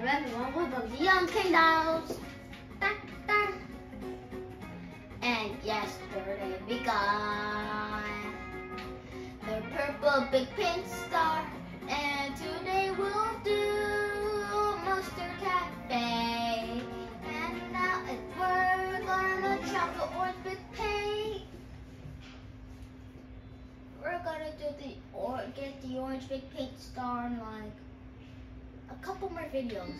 Hello everyone, welcome to Young King Dials. Da, da. And yesterday we got the purple big paint star. And today we'll do Mustard Cafe. And now we're gonna chop the orange big paint. We're gonna do the or get the orange big paint star in like a couple more videos.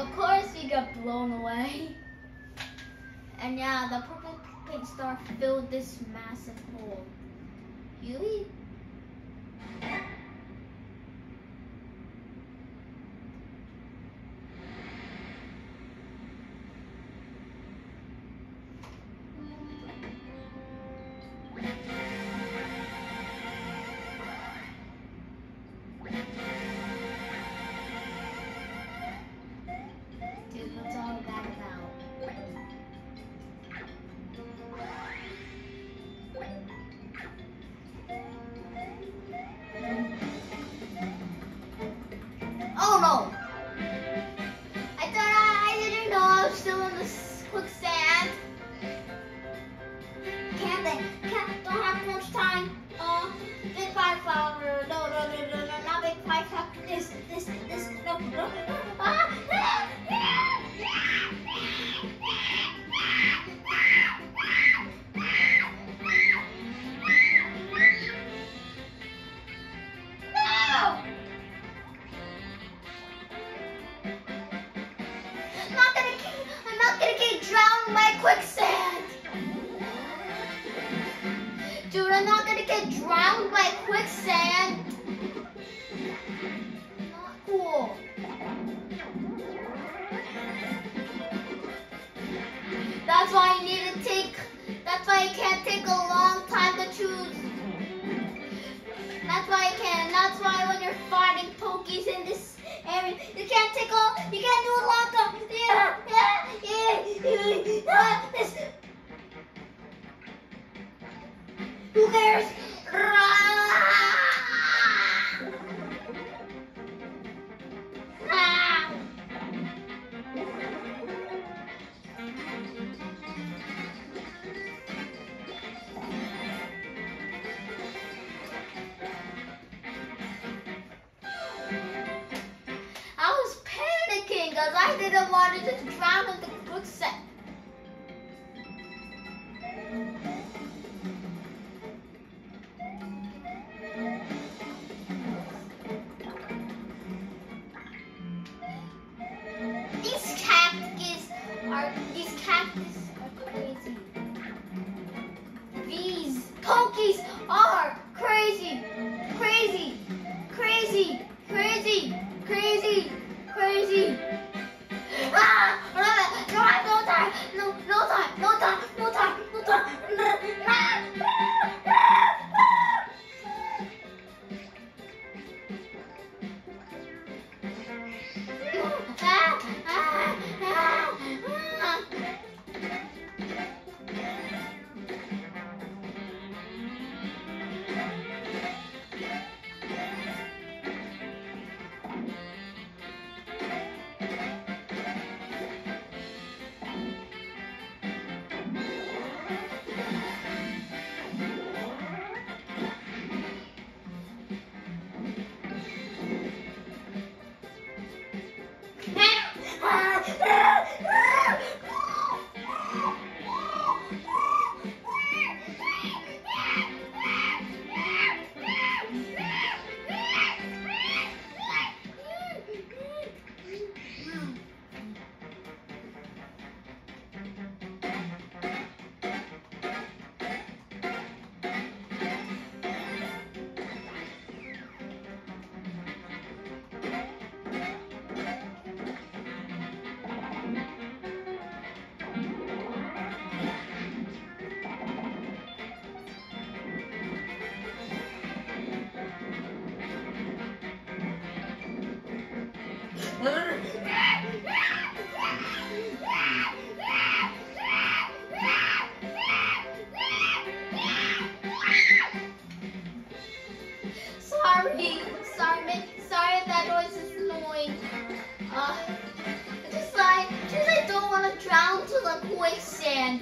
Of course, we got blown away. And yeah, the purple paint star filled this massive hole. Yui? Because I didn't want to just drown in the quicksand.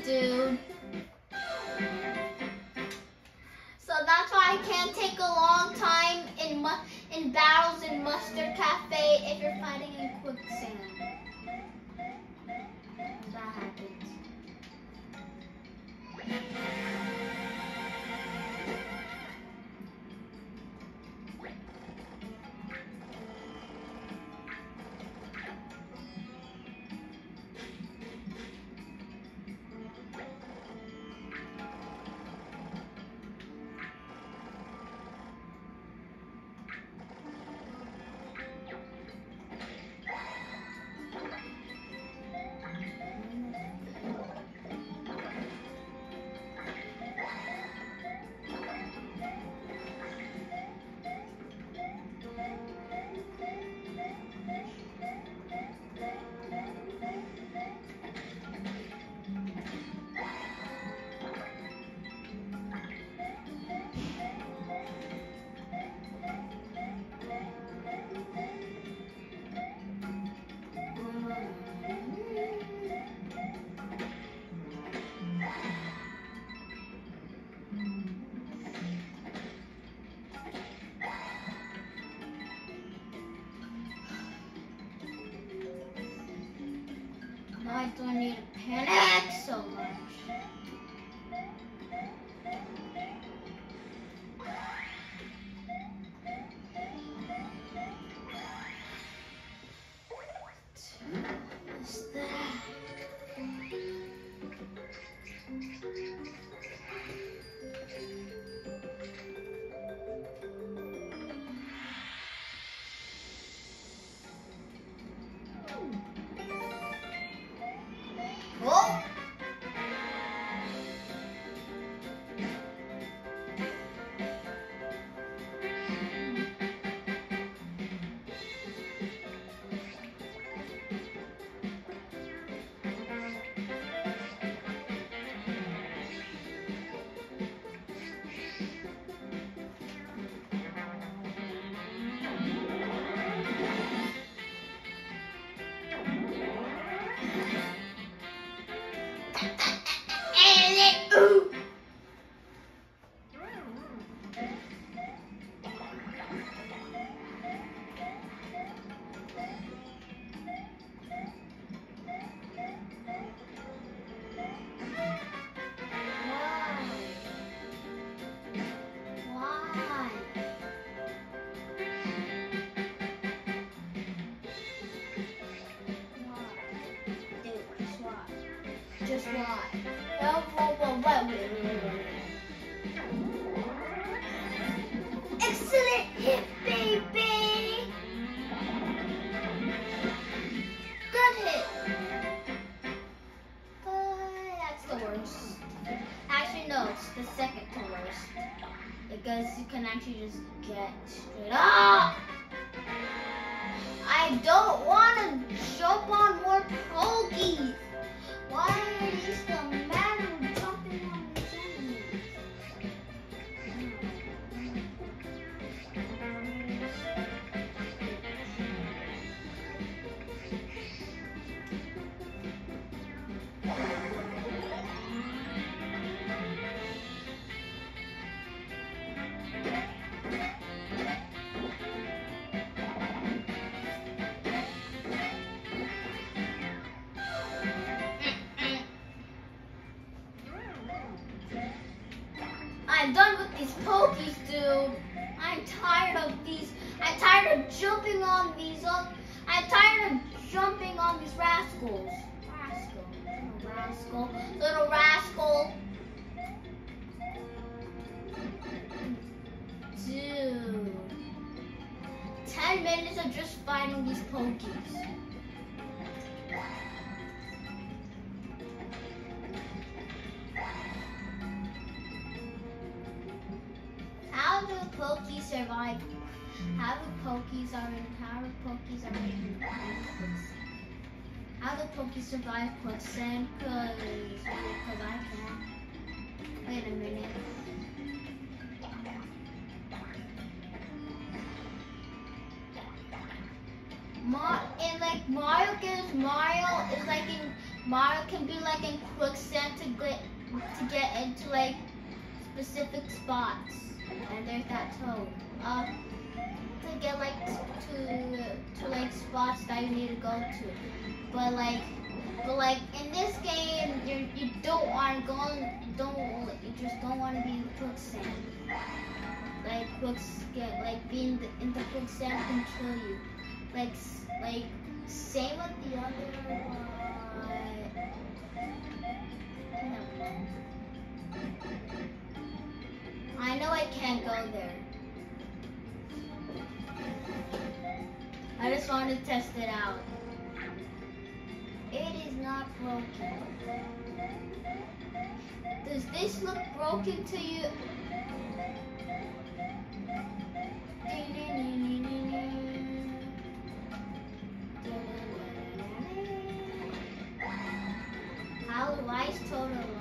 Dude. So that's why I can't take a long time in in battles in Mustard Cafe if you're fighting in quicksand. That happens. Why And do pokies survive? How do pokies are in how do pokies are in How do pokies survive quicksand? Cause, cause I can. Wait a minute. Mar and like Mario gives Mario is like in Mario can be like in quicksand to get to get into like specific spots. And there's that toad. Uh, to get like to to like spots that you need to go to. But like but like in this game you you don't want to go don't you just don't want to be in quicksand. Like quicksand like being the, in the quicksand can kill you. Like like same with the other I know I can't go there. I just want to test it out. It is not broken. Does this look broken to you? How is total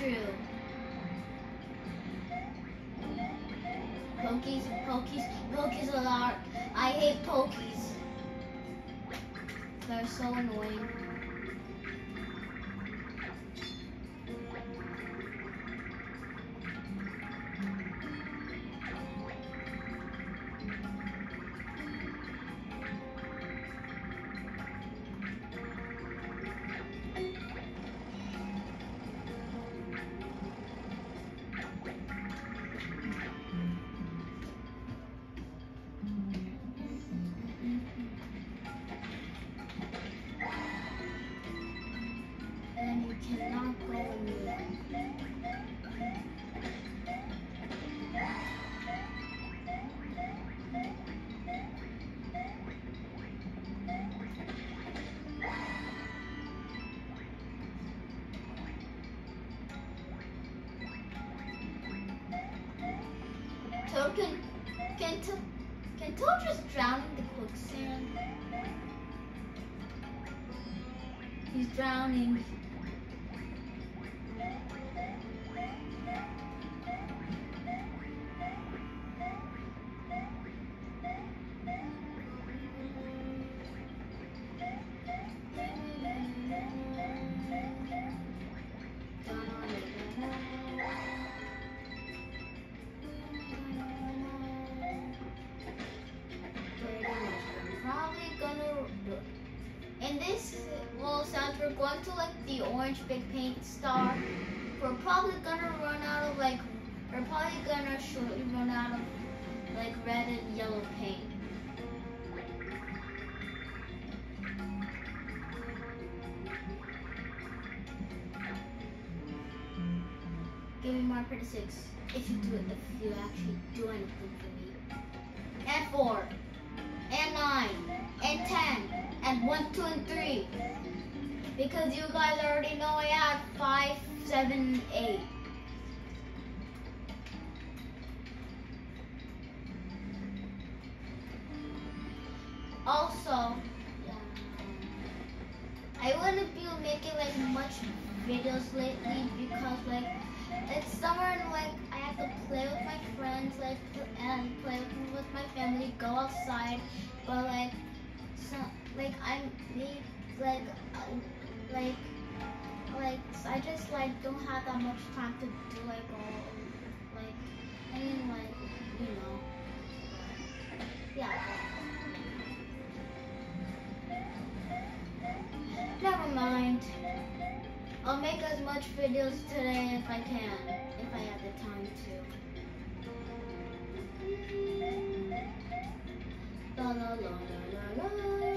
True. Pokies, pokies, pokies a lot. I hate pokies. They're so annoying. Toad can can Toad can Toad just drown in the quicksand? He's drowning. Six if you do it if you actually do anything for me. And four. And nine. And ten. And one, two, and three. Because you guys already know I have five, seven, eight. Also, I wouldn't be making like much videos lately because like it's summer and like I have to play with my friends like and play with my family, go outside, but like so like I need like uh, like like I just like don't have that much time to do like all like I mean like you know yeah. Never mind. I'll make as much videos today if I can, if I have the time to. La la la la la la.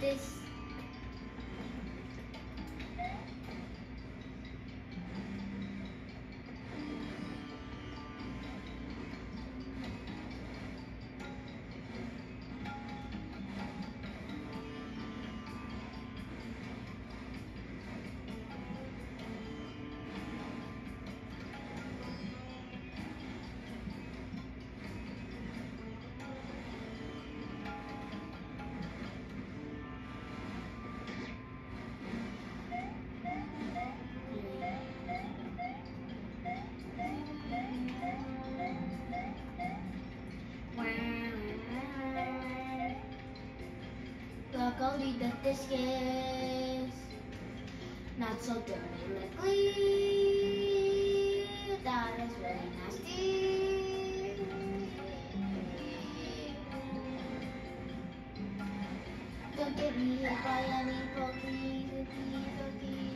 です。Goldie this discus. Not so dirty like Lee. That is very nasty. Don't get me hit by any please, please, please.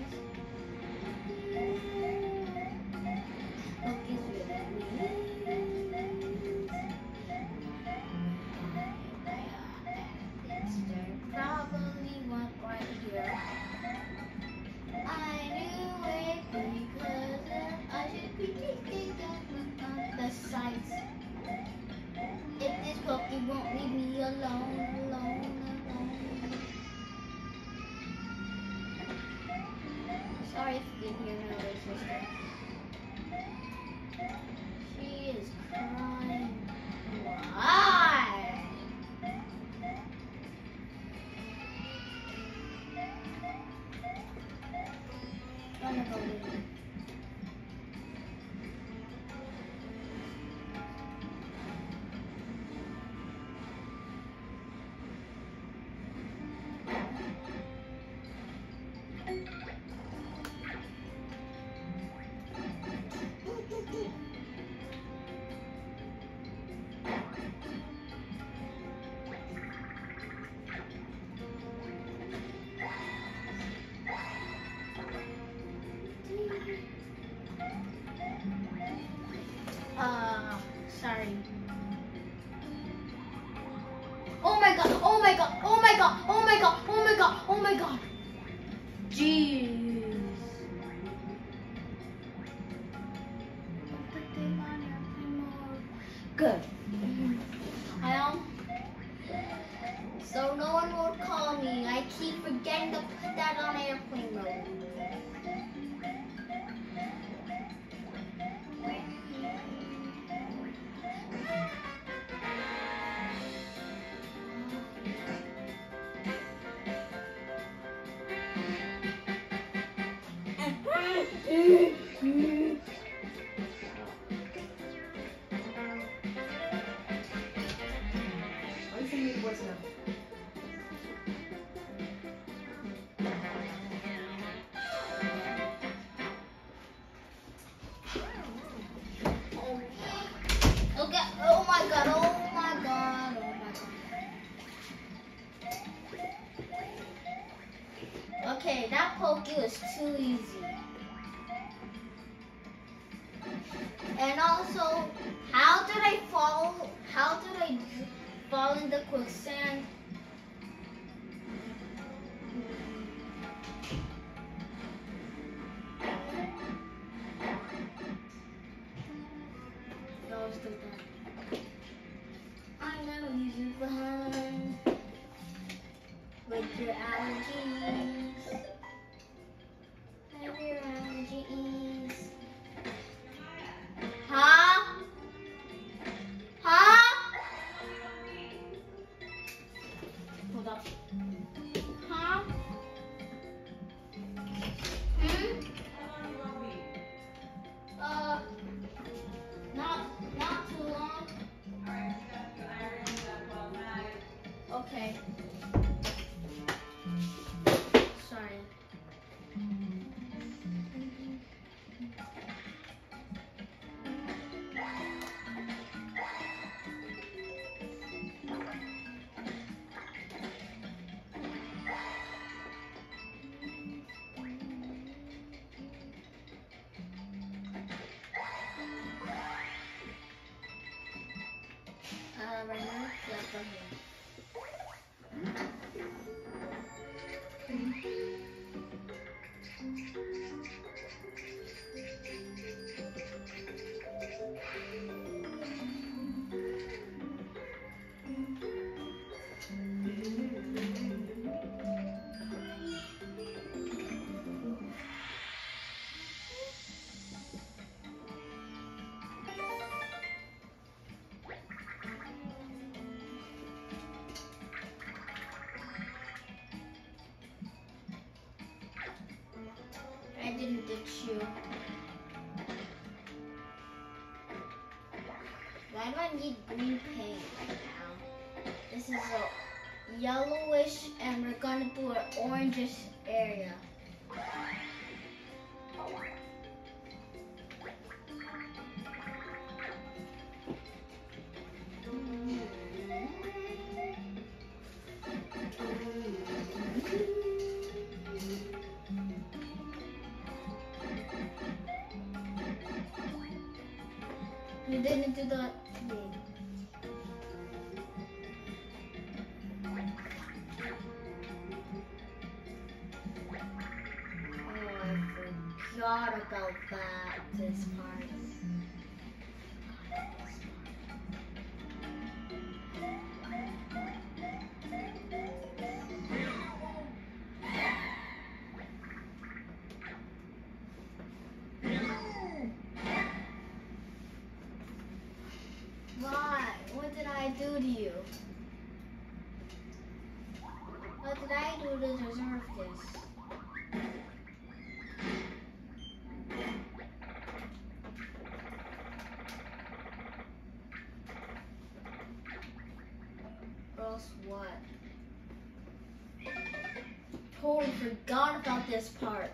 You. Why do I need green paint right now? This is a yellowish and we're gonna do an orangish area. Do to you? What did I do to deserve this? Else what? Totally forgot about this part.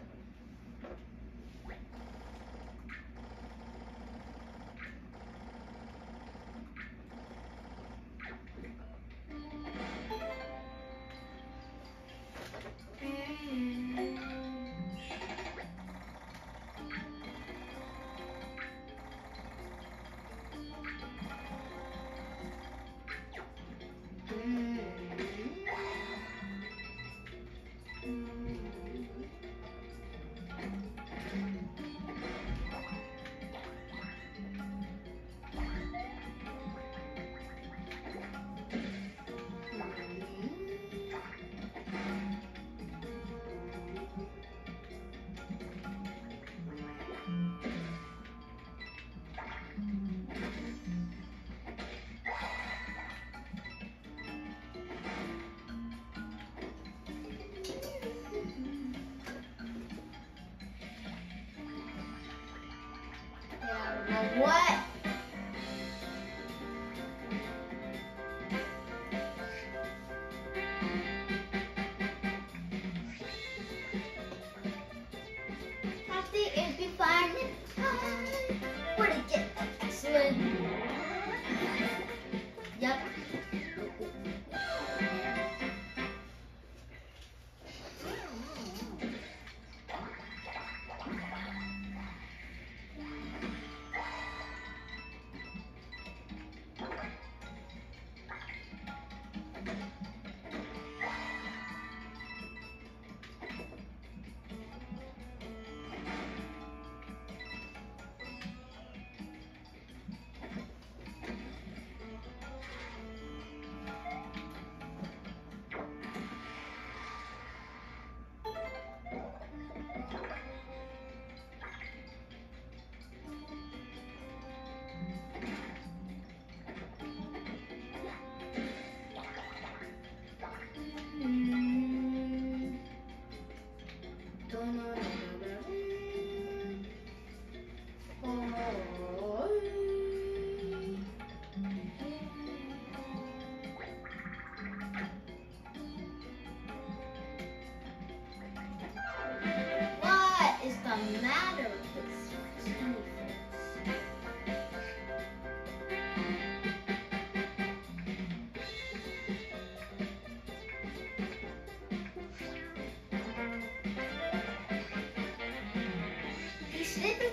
What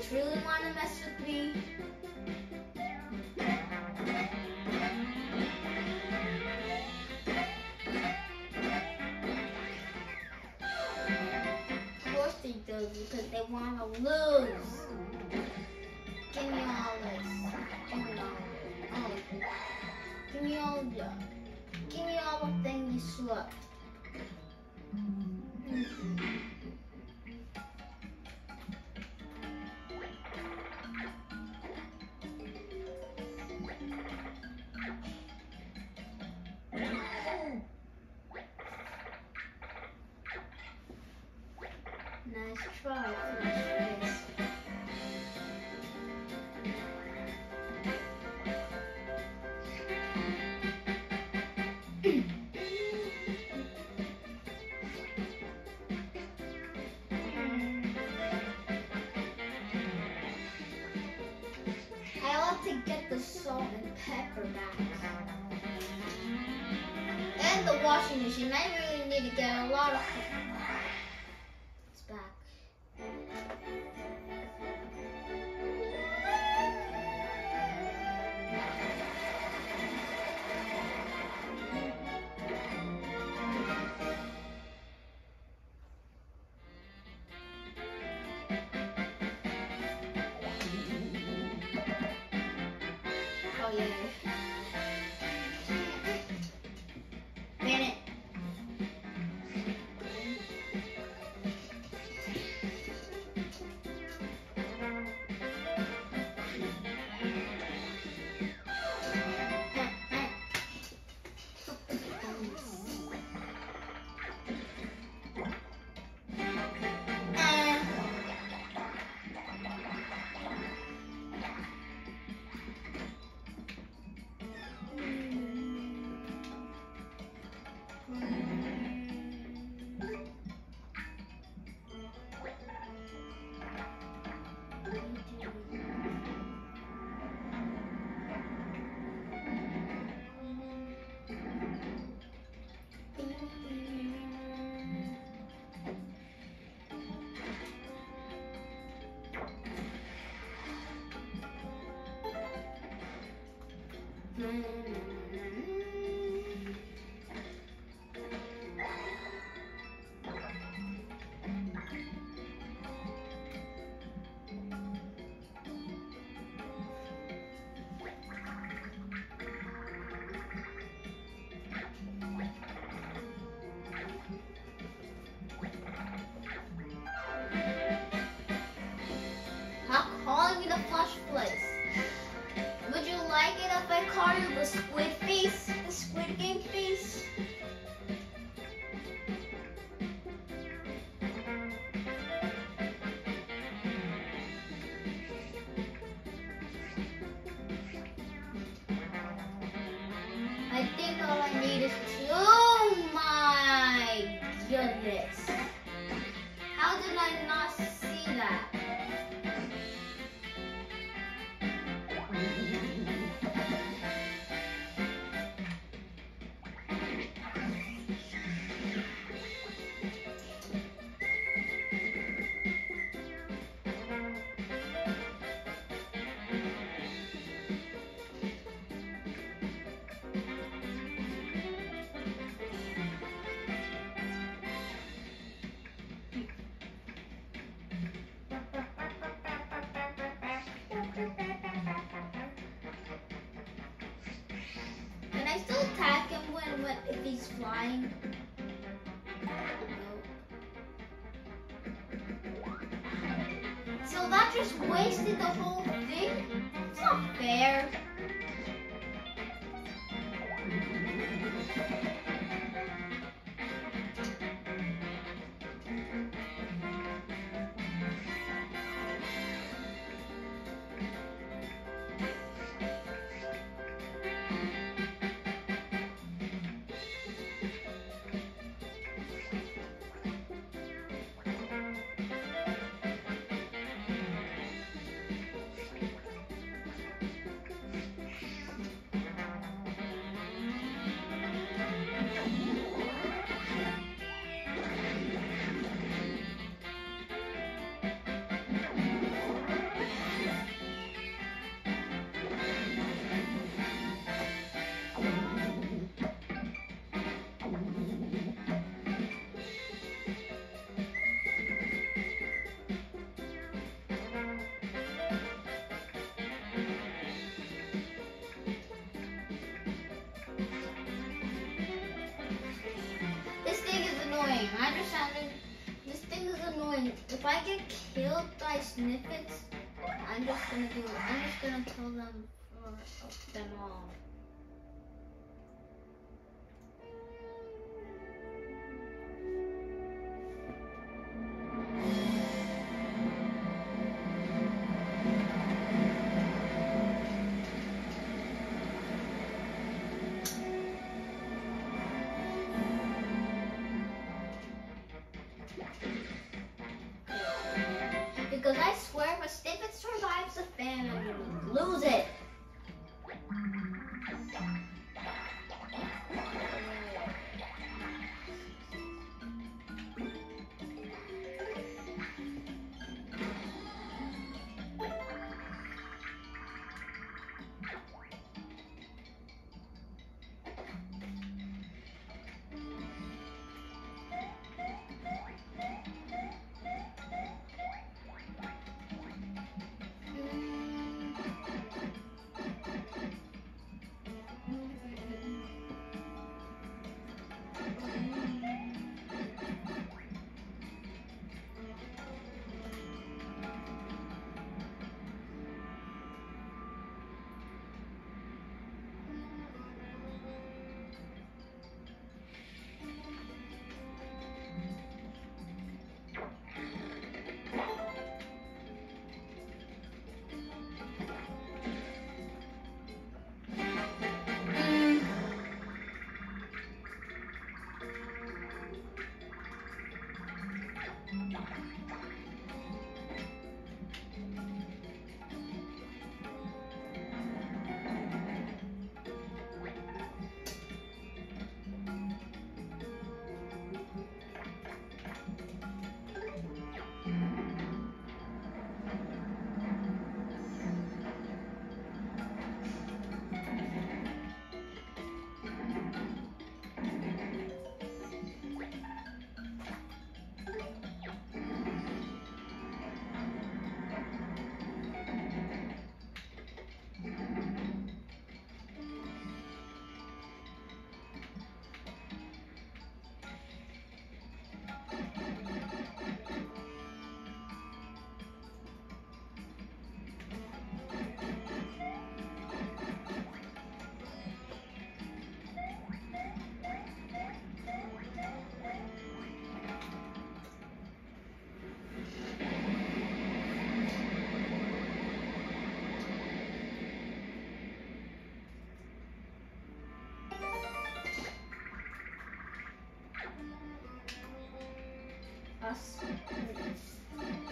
truly want to mess with me? Of course they do, because they want to lose. Give me all this. Give me all this. Give me all the... Give me all the things you slept. Mm -hmm. washing machine. I really need to get a lot of them. goodness. How did I not necesito I get killed by snippets, I'm just gonna do. I'm just gonna kill them for them all.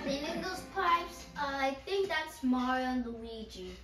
Cleaning those pipes. I think that's Mario and Luigi.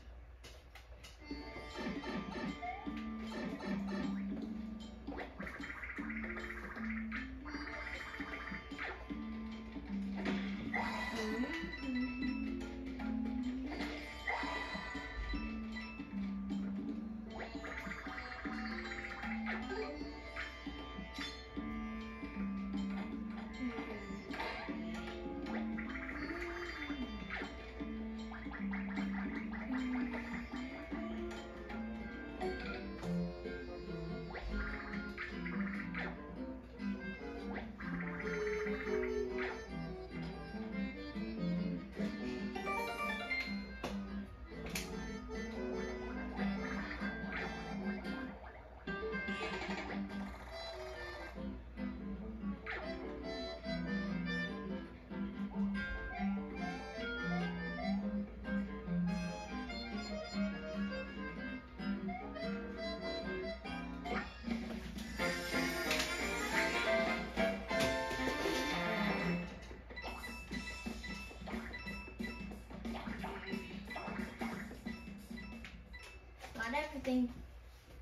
Got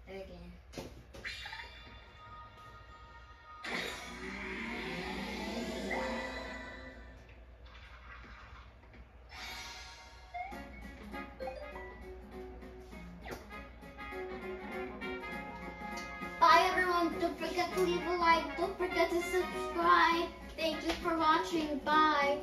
again. Bye everyone. Don't forget to leave a like. Don't forget to subscribe. Thank you for watching. Bye.